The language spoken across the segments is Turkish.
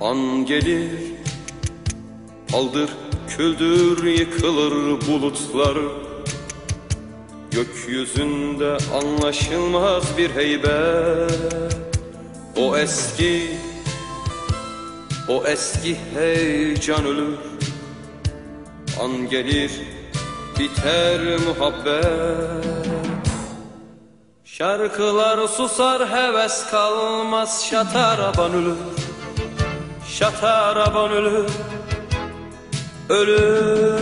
An gelir Aldır küldür yıkılır bulutlar. Gökyüzünde anlaşılmaz bir heybet. O eski O eski heyecan ölür. An gelir biter muhabbet. Şarkılar susar heves kalmaz Şataraban ölür Şataraban ölür Ölür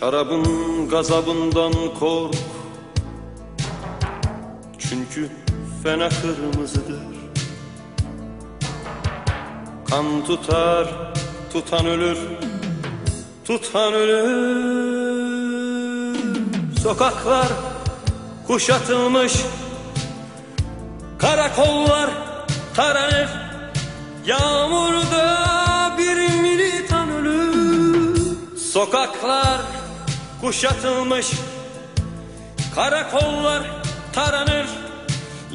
Şarabın gazabından kork Çünkü fena kırmızıdır. Kan tutar, tutan ölür Tutan ölür. Sokaklar kuşatılmış Karakollar taranır Yağmurda bir militan ölür. Sokaklar kuşatılmış Karakollar taranır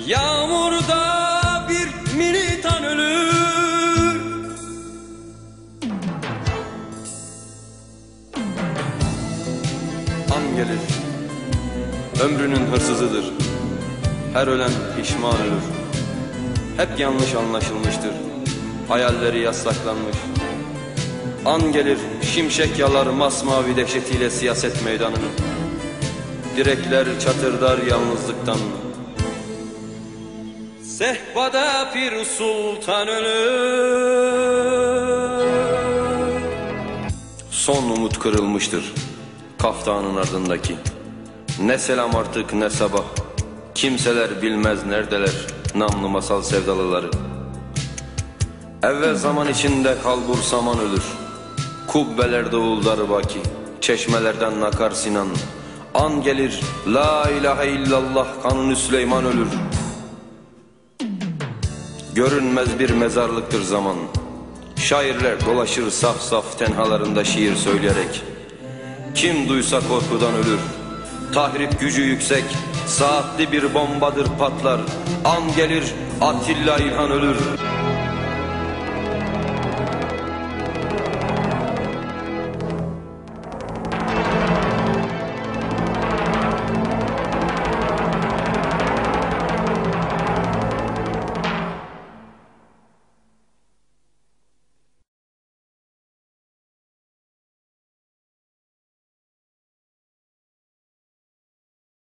Yağmurda bir militan ölür. An gelir Ömrünün hırsızıdır. Her ölen pişman ölür. Hep yanlış anlaşılmıştır. Hayalleri yasaklanmış. An gelir şimşek yalar masmavi dehşetiyle siyaset meydanını. Direkler çatırdar yalnızlıktan Sehpada bir sultan ölür. Son umut kırılmıştır Kaftanın ardındaki. Ne selam artık ne sabah. Kimseler bilmez neredeler Namlı masal sevdalıları. Evvel zaman içinde kalbur saman ölür. Kubbelerde uğuldar baki Çeşmelerden nakar Sinan. An gelir La ilahe illallah kanuni Süleyman ölür Görünmez bir mezarlıktır zaman. Şairler dolaşır saf saf tenhalarında şiir söyleyerek. Kim duysa korkudan ölür. Tahrip gücü yüksek Saatli bir bombadır patlar. An gelir Atilla İlhan ölür